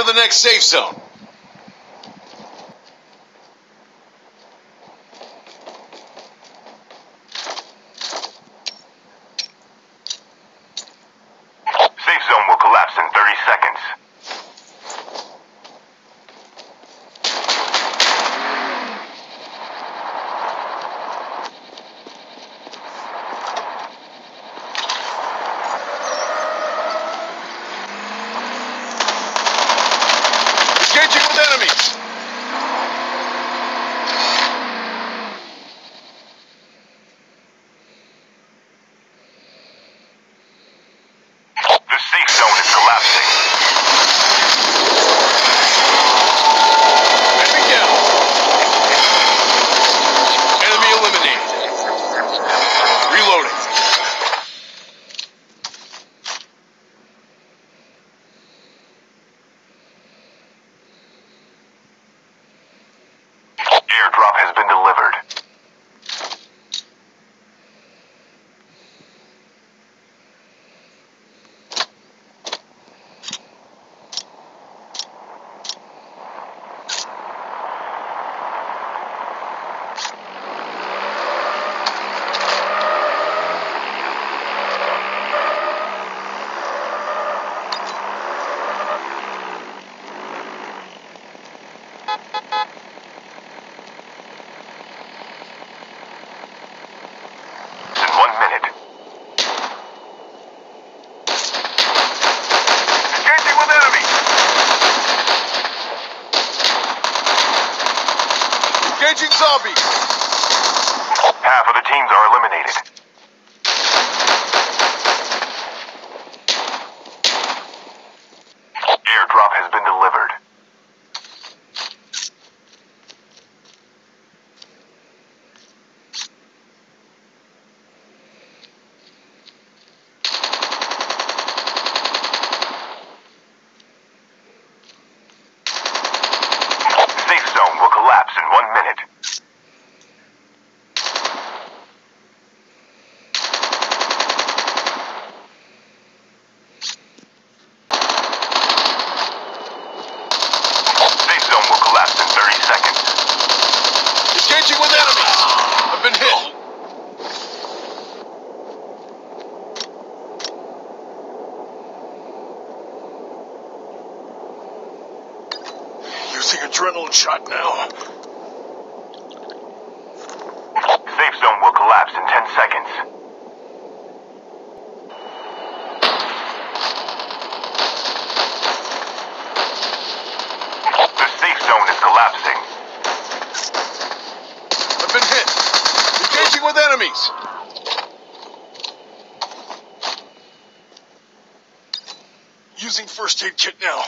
to the next safe zone. Engaging with enemies. Engaging zombies. Half of the teams are eliminated. Airdrop has been delivered. Safe zone will collapse in one minute. Safe zone will collapse in 30 seconds. Engaging with enemies. I've been hit. Using adrenaline shot now. Safe zone will collapse in 10 seconds. The safe zone is collapsing. I've been hit. Engaging with enemies. Using first aid kit now.